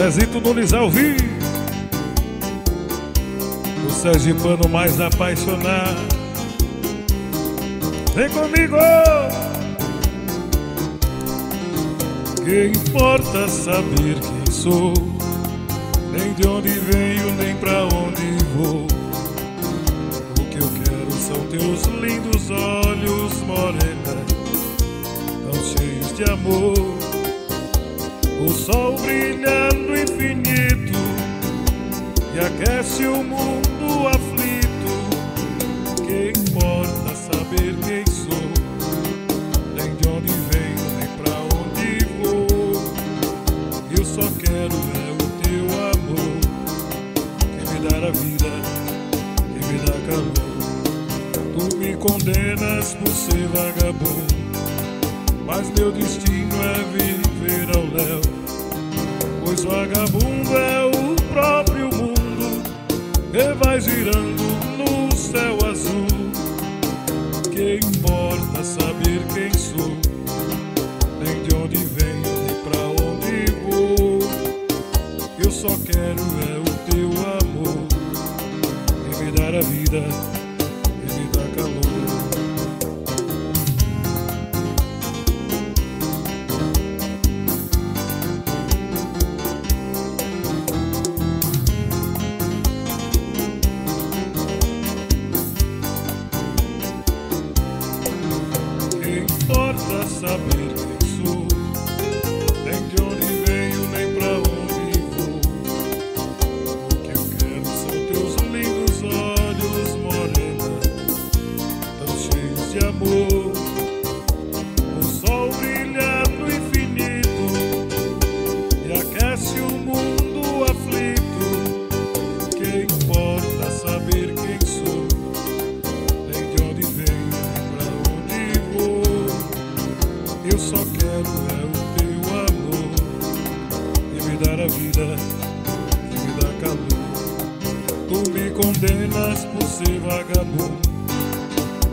Zezito Nunes ao vivo. O Sergipano mais apaixonado. Vem comigo! Que importa saber quem sou? Nem de onde venho, nem pra onde vou. O que eu quero são teus lindos olhos, morena Tão cheios de amor o sol brilha no infinito e aquece o mundo aflito. Que importa saber quem sou, nem de onde venho, nem pra onde vou. Eu só quero é o teu amor, que me dá a vida, que me dá calor. Tu me condenas por ser vagabundo mas meu destino é viver ao léu. Pois vagabundo é o próprio mundo que vai girando no céu azul. Que importa saber quem sou, nem de onde venho, nem pra onde vou. Eu só quero é o teu amor, que me dar a vida,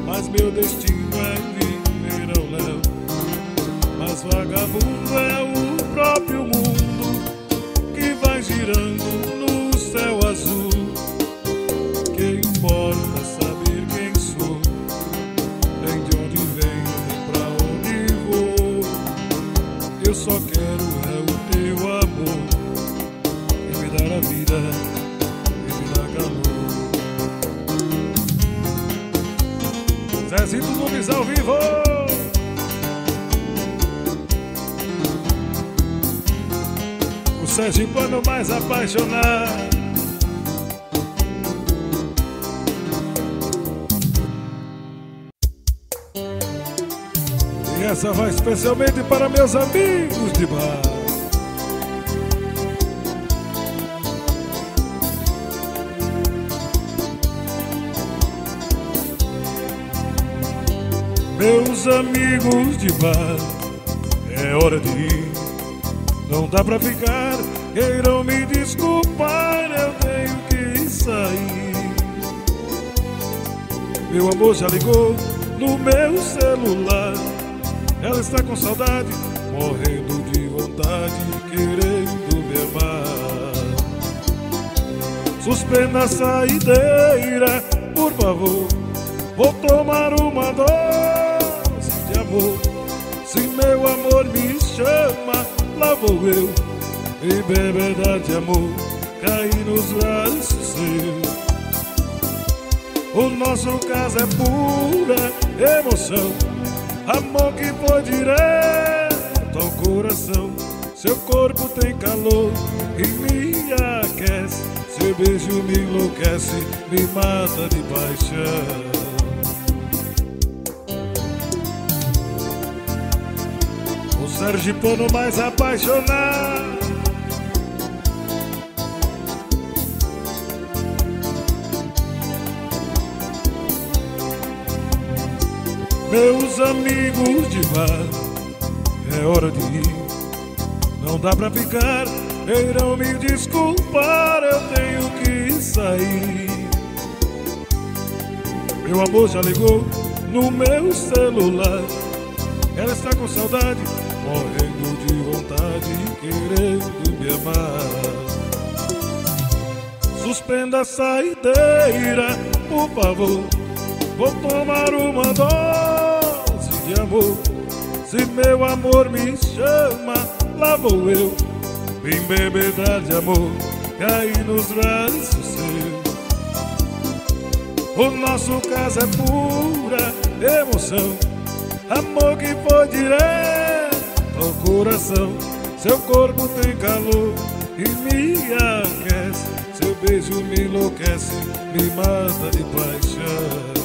mas meu destino é viver ao léu. Mas vagabundo é o próprio mundo que vai girando no Zezito Nunes ao vivo! O Sergipano mais apaixonado E essa vai especialmente para meus amigos de bar. Meus amigos de bar, é hora de ir. Não dá pra ficar, queiram me desculpar, eu tenho que sair. Meu amor já ligou no meu celular. Ela está com saudade, morrendo de vontade, querendo me amar. Suspenda a saideira, por favor. Vou tomar uma de amor. Se meu amor me chama, lá vou eu. E bebeda de amor, cair nos braços seus. O nosso caso é pura emoção. Amor que foi direto ao coração. Seu corpo tem calor e me aquece. Seu beijo me enlouquece, me mata de paixão. Sergipano mais apaixonado. Meus amigos de bar, é hora de ir. Não dá pra ficar, irão me desculpar, eu tenho que sair. Meu amor já ligou no meu celular. Ela está com saudade, morrendo de vontade querendo me amar. Suspenda a saideira, por favor. Vou tomar uma dose de amor. Se meu amor me chama, lá vou eu. Vim bebedar de amor, cair nos braços seus. O nosso caso é pura emoção. Amor que foi direto ao coração. Seu corpo tem calor e me aquece. Seu beijo me enlouquece, me mata de paixão.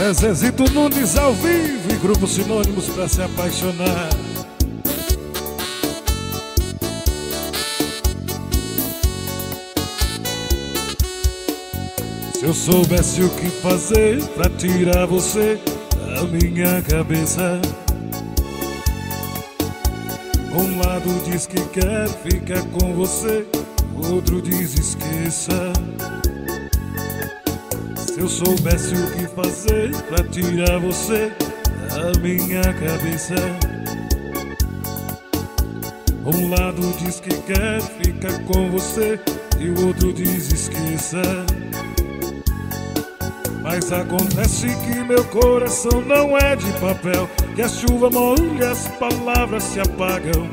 É Zezito Nunes ao vivo e grupos sinônimos pra se apaixonar. Se eu soubesse o que fazer pra tirar você da minha cabeça. Um lado diz que quer ficar com você, outro diz esqueça. Se eu soubesse o que fazer pra tirar você da minha cabeça. Um lado diz que quer ficar com você e o outro diz esqueça. Mas acontece que meu coração não é de papel, que a chuva molha, as palavras se apagam.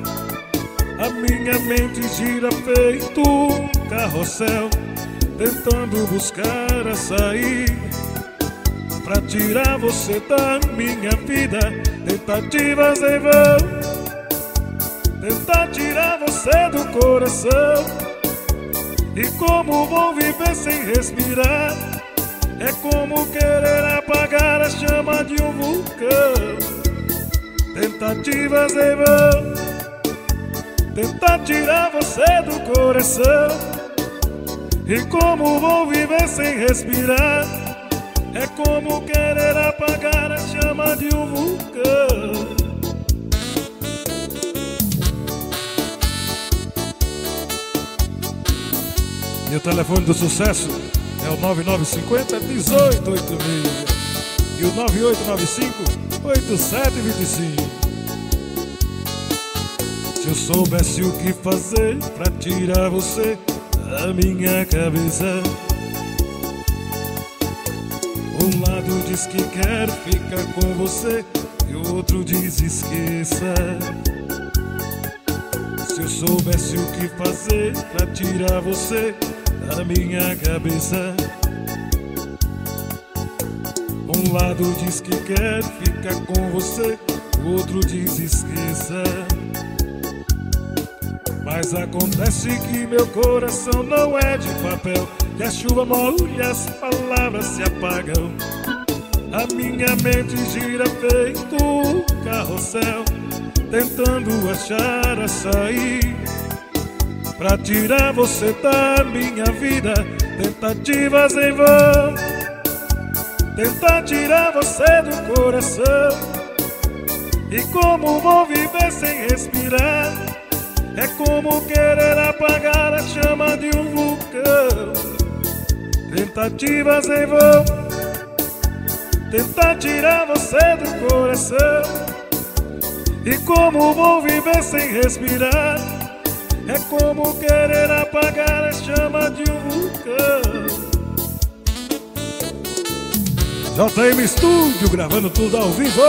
A minha mente gira feito um carrossel tentando buscar a sair Pra tirar você da minha vida. Tentativas em vão. Tentar tirar você do coração. E como vou viver sem respirar? É como querer apagar a chama de um vulcão. Tentativas em vão. Tentar tirar você do coração e como vou viver sem respirar? É como querer apagar a chama de um vulcão. E o telefone do sucesso é o 9950 1886 e o 9895 8725. Se eu soubesse o que fazer pra tirar você da minha cabeça. Um lado diz que quer ficar com você e o outro diz esqueça. Se eu soubesse o que fazer pra tirar você da minha cabeça. Um lado diz que quer ficar com você, o outro diz esqueça. Mas acontece que meu coração não é de papel Que a chuva molha, as palavras se apagam. A minha mente gira feito um carrossel Tentando achar a sair. Pra tirar você da minha vida Tentativas em vão. Tentar tirar você do coração. E como vou viver sem respirar é como querer apagar a chama de um vulcão. Tentativas em vão, tentar tirar você do coração. E como vou viver sem respirar? É como querer apagar a chama de um vulcão. JM Studio gravando tudo ao vivo.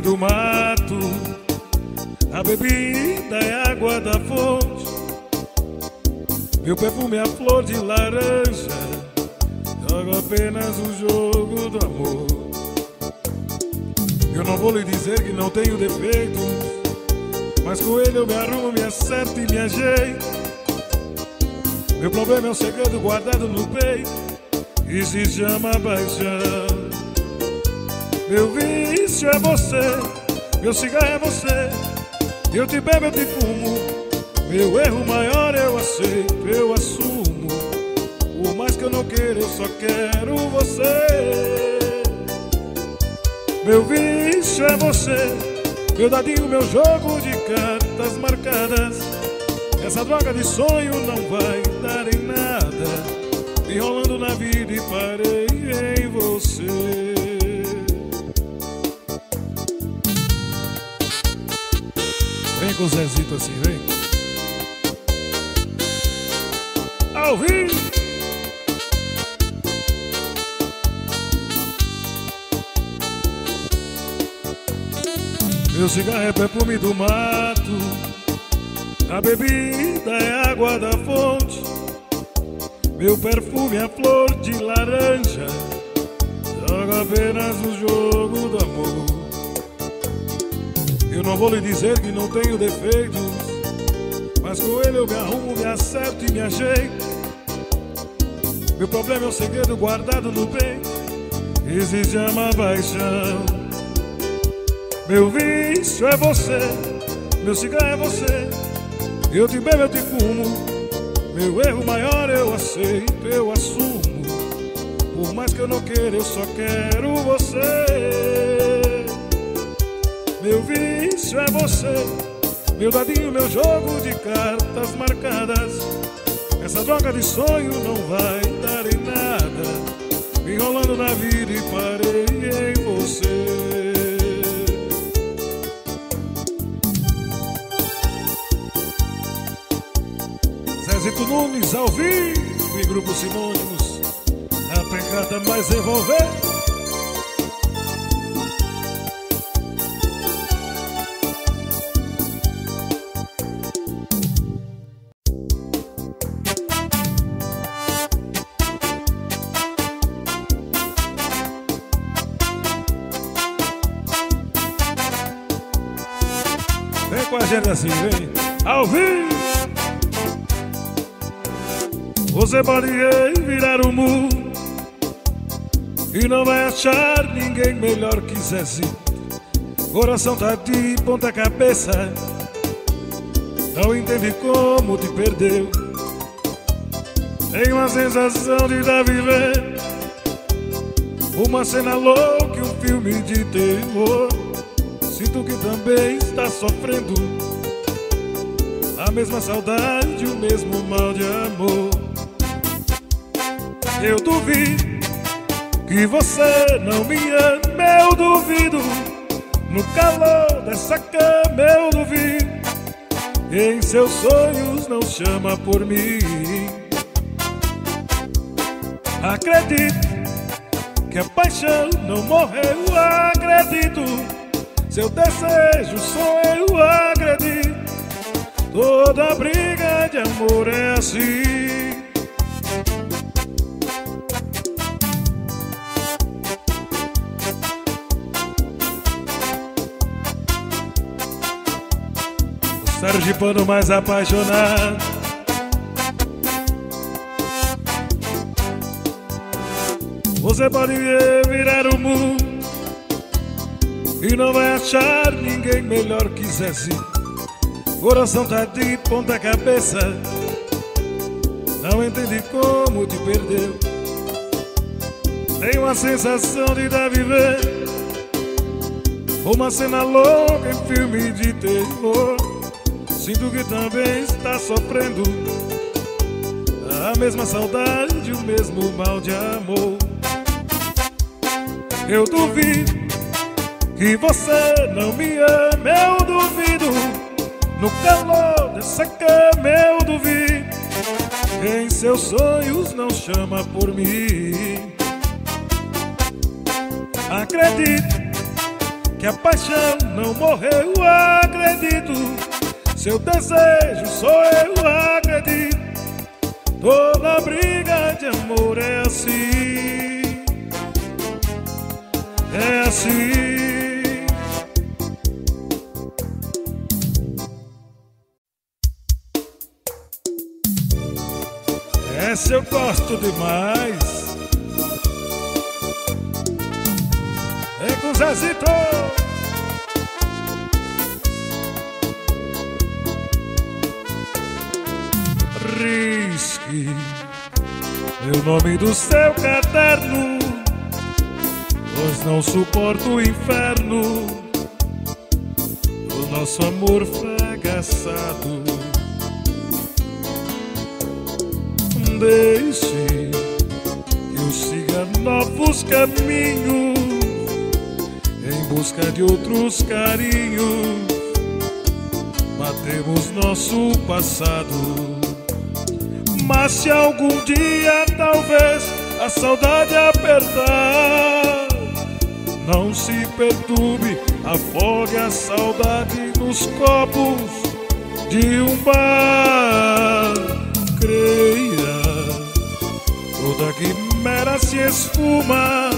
Do mato, a bebida é água da fonte. Meu perfume é a flor de laranja, jogo apenas o jogo do amor. Eu não vou lhe dizer que não tenho defeitos, mas com ele eu me arrumo, me acerto e me ajeito. Meu problema é um segredo guardado no peito e se chama paixão. Meu vício é você, meu cigarro é você. Eu te bebo, eu te fumo. Meu erro maior eu aceito, eu assumo. Por mais que eu não queira, eu só quero você. Meu vício é você, meu dadinho, meu jogo de cartas marcadas. Essa droga de sonho não vai dar em nada. Enrolando na vida e parei em você. O Zezito assim, vem. Ao vivo! Meu cigarro é perfume do mato A bebida é água da fonte Meu perfume é flor de laranja Joga apenas o jogo do amor eu não vou lhe dizer que não tenho defeitos, mas com ele eu me arrumo, me acerto e me ajeito. Meu problema é um segredo guardado no peito, e se chama paixão. Meu vício é você, meu cigarro é você. Eu te bebo, eu te fumo. Meu erro maior eu aceito, eu assumo. Por mais que eu não queira, eu só quero você. Vício é você, meu dadinho, meu jogo de cartas marcadas. Essa droga de sonho não vai dar em nada. Me enrolando na vida e parei em você. Zezito Nunes ao vivo e Grupo Sinônimos. A pegada mais envolvente. Assim, vem ao vivo. Você pode virar o mundo e não vai achar ninguém melhor que Zezinho. Coração tá de ponta cabeça, não entende como te perdeu. Tem uma sensação de estar vivendo uma cena louca, um filme de terror. Sinto que também está sofrendo A mesma saudade, o mesmo mal de amor. Eu duvido que você não me ame. Eu duvido, no calor dessa cama. Eu duvido Em seus sonhos não chama por mim. Acredito que a paixão não morreu, acredito seu desejo sou eu. Agredir Toda briga de amor é assim. O sergipano mais apaixonado. Você pode virar o mundo e não vai achar ninguém melhor que Zezinho Coração tá de ponta cabeça. Não entendi como te perdeu. Tenho uma sensação de dar viver. Uma cena louca em filme de terror. Sinto que também está sofrendo. A mesma saudade, o mesmo mal de amor. Eu duvido que você não me ama, eu duvido. No calor dessa cama, eu duvido. Em seus sonhos não chama por mim. Acredito que a paixão não morreu, acredito. Seu desejo sou eu, acredito. Toda briga de amor é assim, é assim. Essa eu gosto demais. Vem com Zezito! Risque meu nome do seu caderno, pois não suporto o inferno, o nosso amor fracassado. Deixe que eu siga novos caminhos em busca de outros carinhos. Matemos nosso passado. Mas se algum dia talvez a saudade apertar, não se perturbe, afogue a saudade nos copos de um bar. Creia, toda quimera se esfuma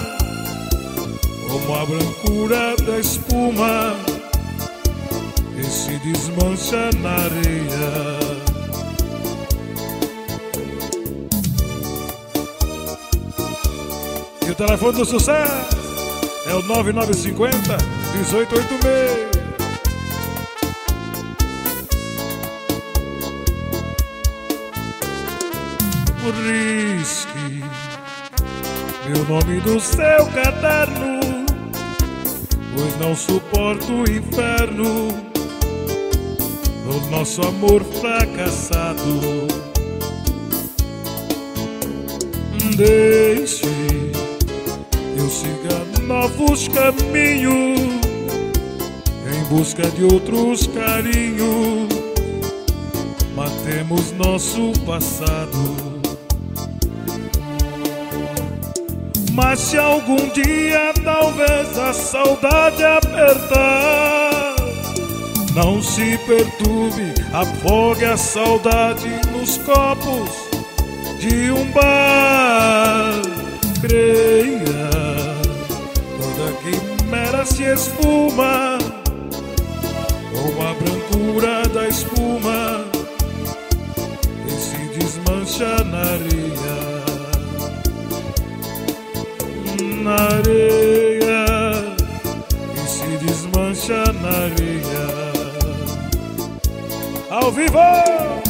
como a brancura da espuma que se desmancha na areia. E o telefone do sucesso é o 9950 1886. Risque meu nome do seu caderno pois não suporto o inferno o nosso amor fracassado. Deixe eu siga novos caminhos em busca de outros carinhos. Matemos nosso passado. Mas se algum dia talvez a saudade apertar, não se perturbe, afogue a saudade nos copos de um bar. Creia, toda quimera se esfuma, com a brancura da espuma que se desmancha na areia na areia e se desmancha na areia. Ao vivo!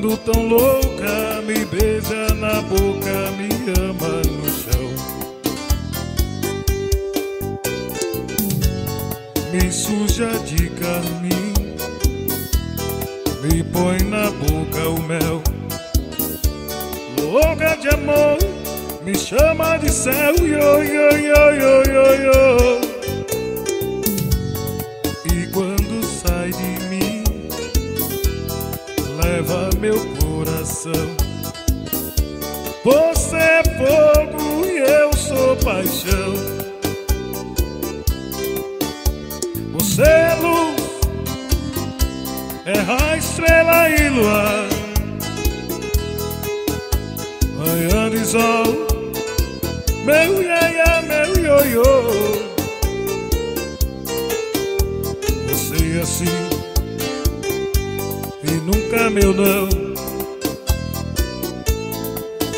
Tão louca me beija na boca, me ama no chão. me suja de carmim, me põe na boca o mel. Louca de amor, me chama de céu, yo, yo, yo, yo, yo, yo. meu coração. Você é fogo e eu sou paixão. Você é luz, é a estrela e luar. Manhã de sol, meu iaia, meu ioiô. Meu não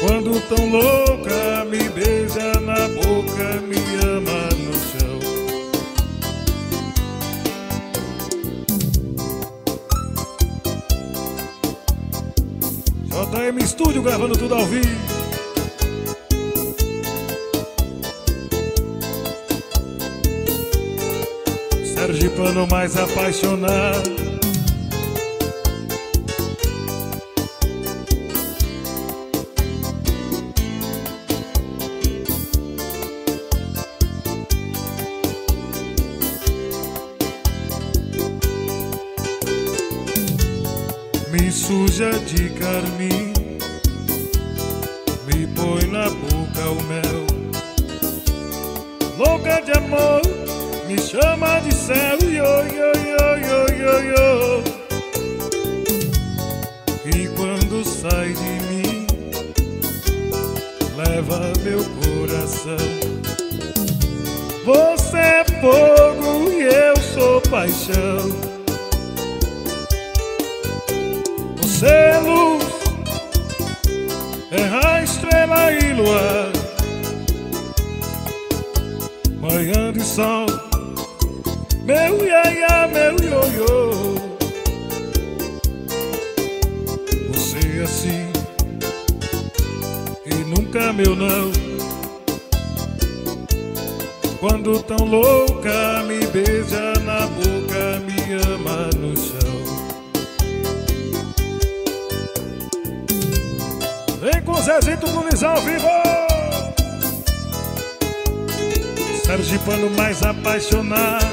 Quando tão louca me beija na boca Me ama no chão JM Estúdio gravando tudo ao vivo. Sergipano mais apaixonado. De carmim Me põe na boca o mel. Louca de amor Me chama de céu. Yo, yo, yo, yo, yo, yo E quando sai de mim Leva meu coração. Você é fogo e eu sou paixão e luar Manhã de sol, meu iaia, meu ioiô. Você é assim, e nunca meu não. Quando tão louca me beija na boca, me ama no chão. Vem com Zezito Nunes ao vivo! Sergipano mais apaixonado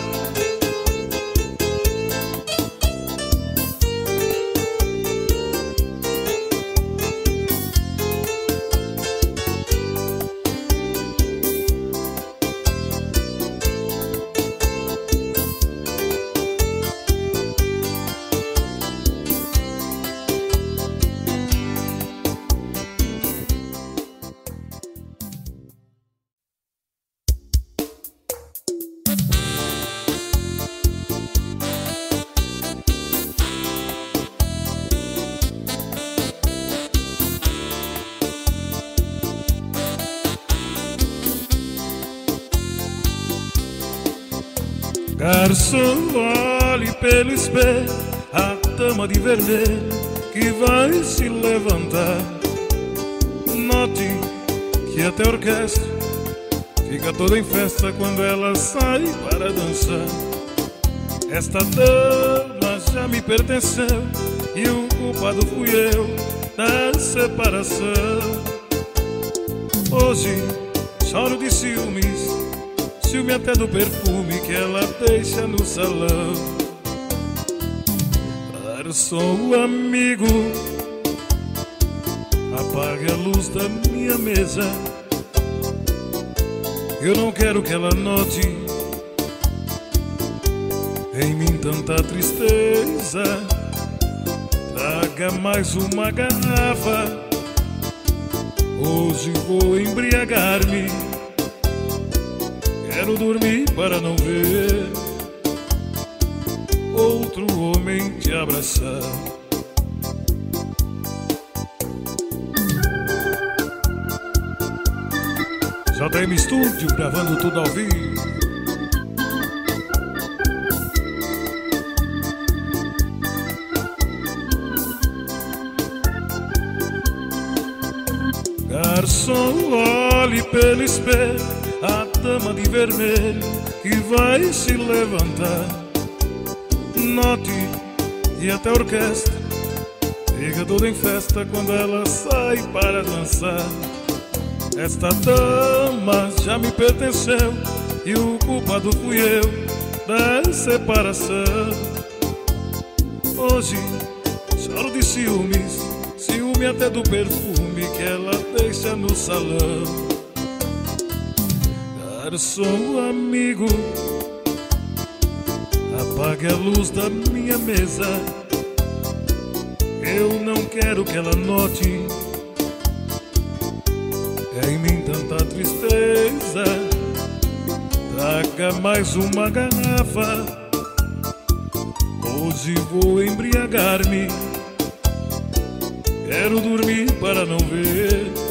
Garçom, olhe pelo espelho A dama de vermelho que vai se levantar. Note que até a orquestra Fica toda em festa quando ela sai para dançar. Esta dama já me pertenceu E o culpado fui eu da separação. Hoje choro de ciúmes Ciúme até do perfume que ela deixa no salão. Garçom amigo. Apague a luz da minha mesa. Eu não quero que ela note Em mim tanta tristeza. Traga mais uma garrafa. Hoje vou embriagar-me Quero dormir para não ver outro homem te abraçar. JM Studio gravando tudo ao vivo. Garçom, olhe pelo espelho dama de vermelho que vai se levantar. Note e até a orquestra fica toda em festa quando ela sai para dançar. Esta dama já me pertenceu e o culpado fui eu da separação. Hoje choro de ciúmes, ciúme até do perfume que ela deixa no salão. Garçom amigo, apague a luz da minha mesa. Eu não quero que ela note em mim tanta tristeza. Traga mais uma garrafa. Hoje vou embriagar-me. Quero dormir para não ver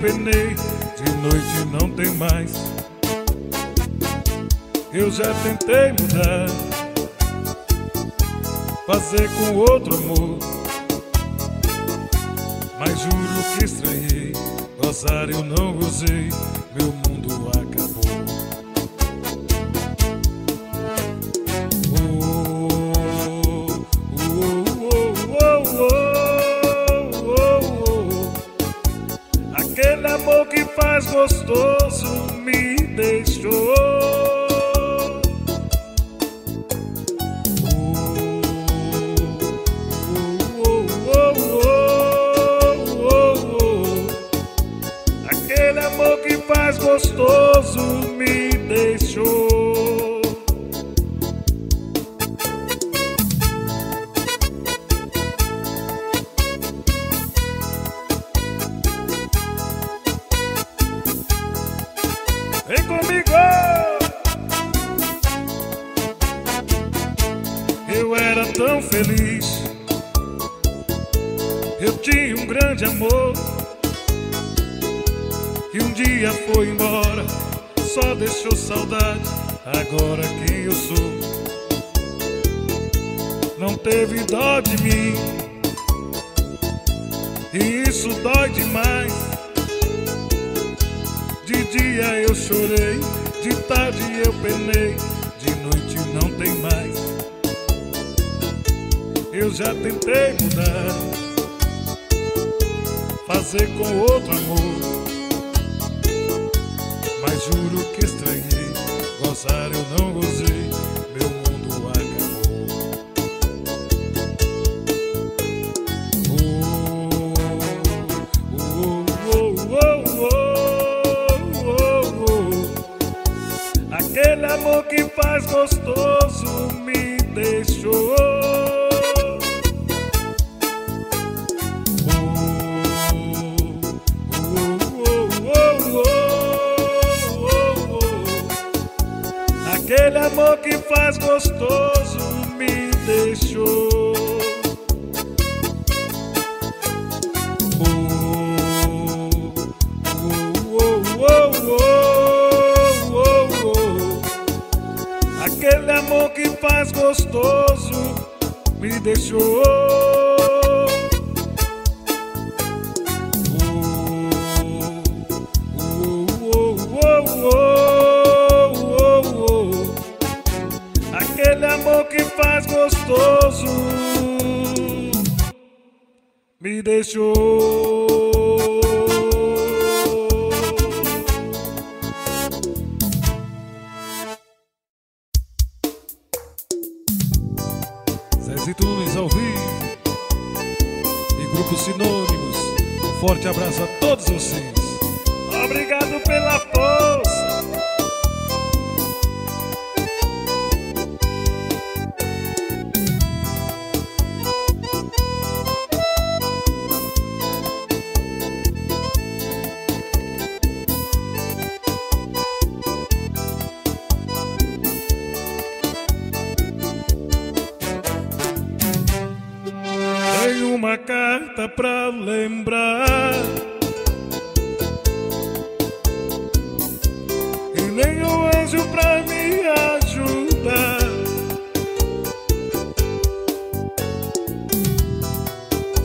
penei, de noite não tem mais. Eu já tentei mudar, fazer com outro amor. Mas juro que estranhei, eu não gozei, meu mundo acabou. Amor que faz gostoso me deixou. gostoso dói demais. De dia eu chorei, de tarde eu penei, de noite não tem mais. Eu já tentei mudar, fazer com outro amor juro que estranhei. Gozar eu não gozei, meu amor que faz gostoso me deixou. amor que faz gostoso gostoso me deixou. mais gostoso me deixou.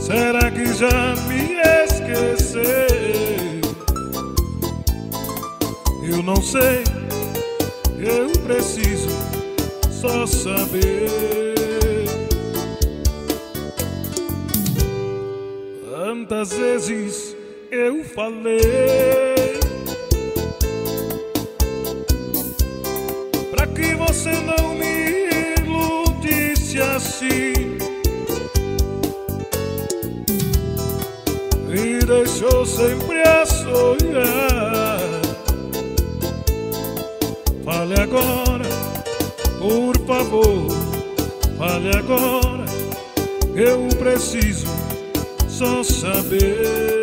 Será que já me esqueceu? Eu não sei, eu preciso só saber. Quantas vezes eu falei? Sempre a sonhar. Fale agora, por favor, fale agora. Eu preciso só saber.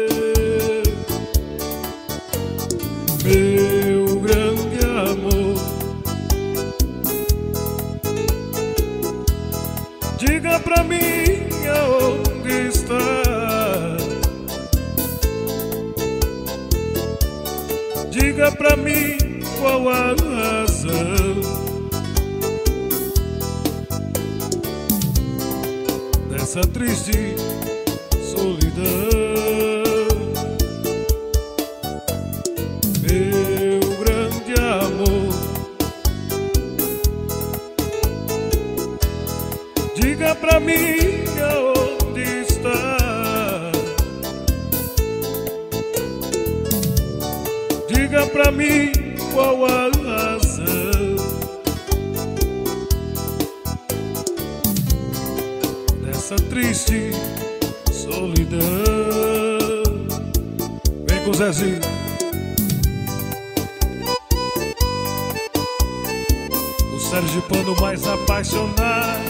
Pra mim qual a razão dessa triste solidão. Mim qual a razão dessa triste solidão. Vem com o Sérgio Pano mais apaixonado.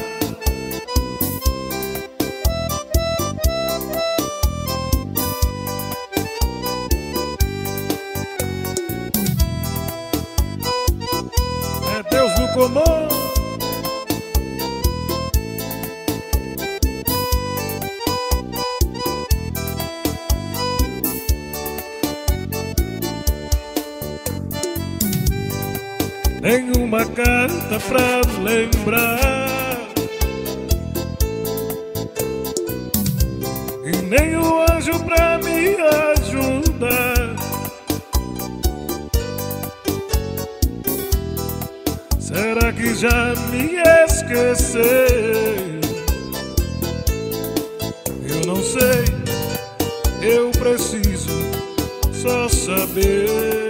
Pra lembrar E nem o anjo pra me ajudar. Será que já me esqueceu? Eu não sei, eu preciso só saber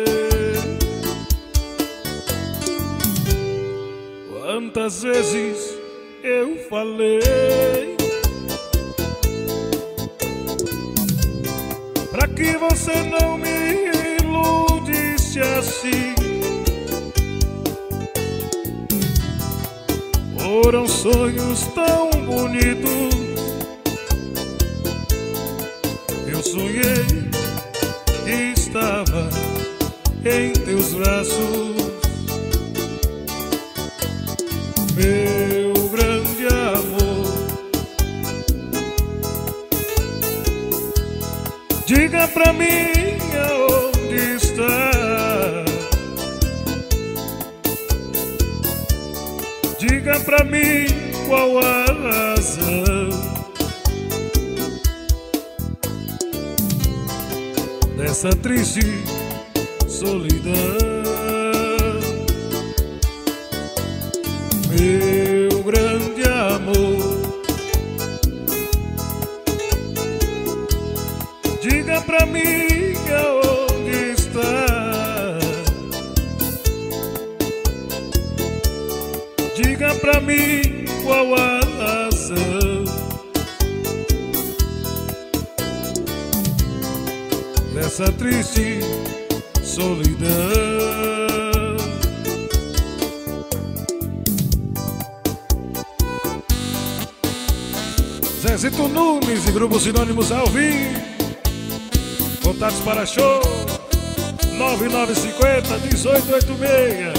Quantas vezes eu falei? Pra que você não me iludisse assim? Foram sonhos tão bonitos. Eu sonhei que estava em teus braços pra mim aonde está. Diga pra mim qual a razão dessa triste solidão. meu Pra mim aonde está. Diga pra mim qual a razão dessa triste solidão. Zezito Nunes e Grupo Sinônimos ao vivo. Contatos para show 9950 1886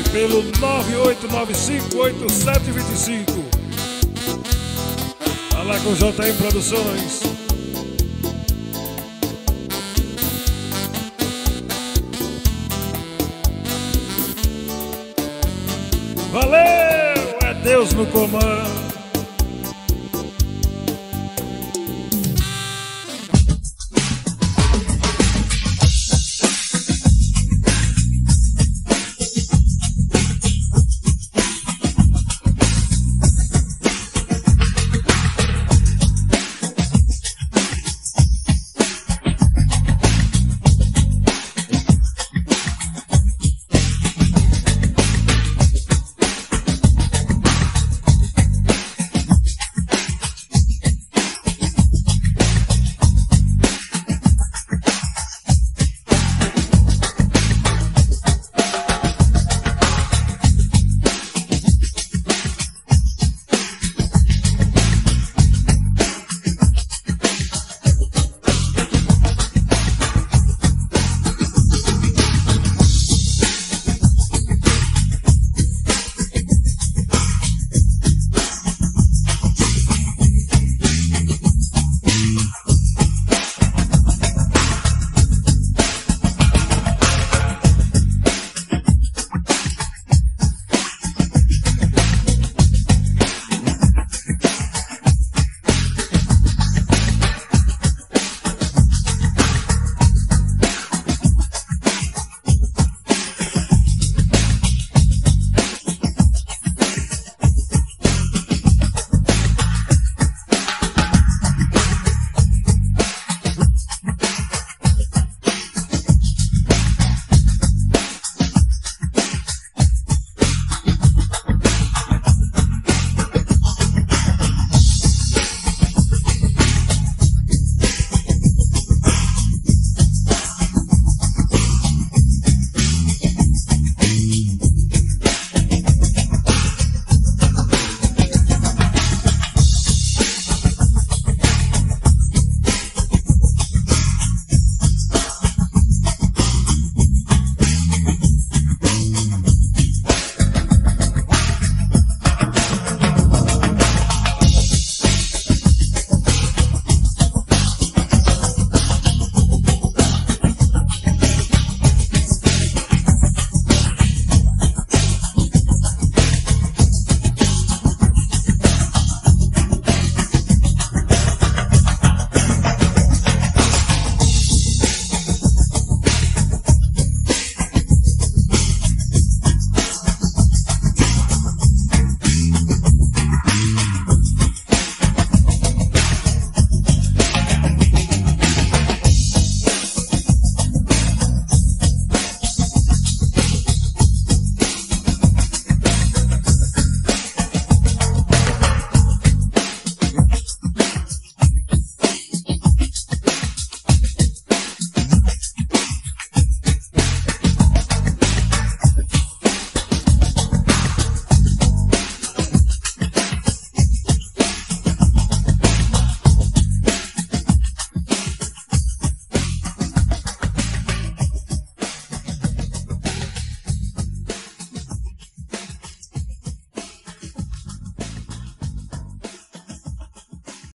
e pelo 9895 8725. Fala com JM Produções. Valeu! É Deus no comando.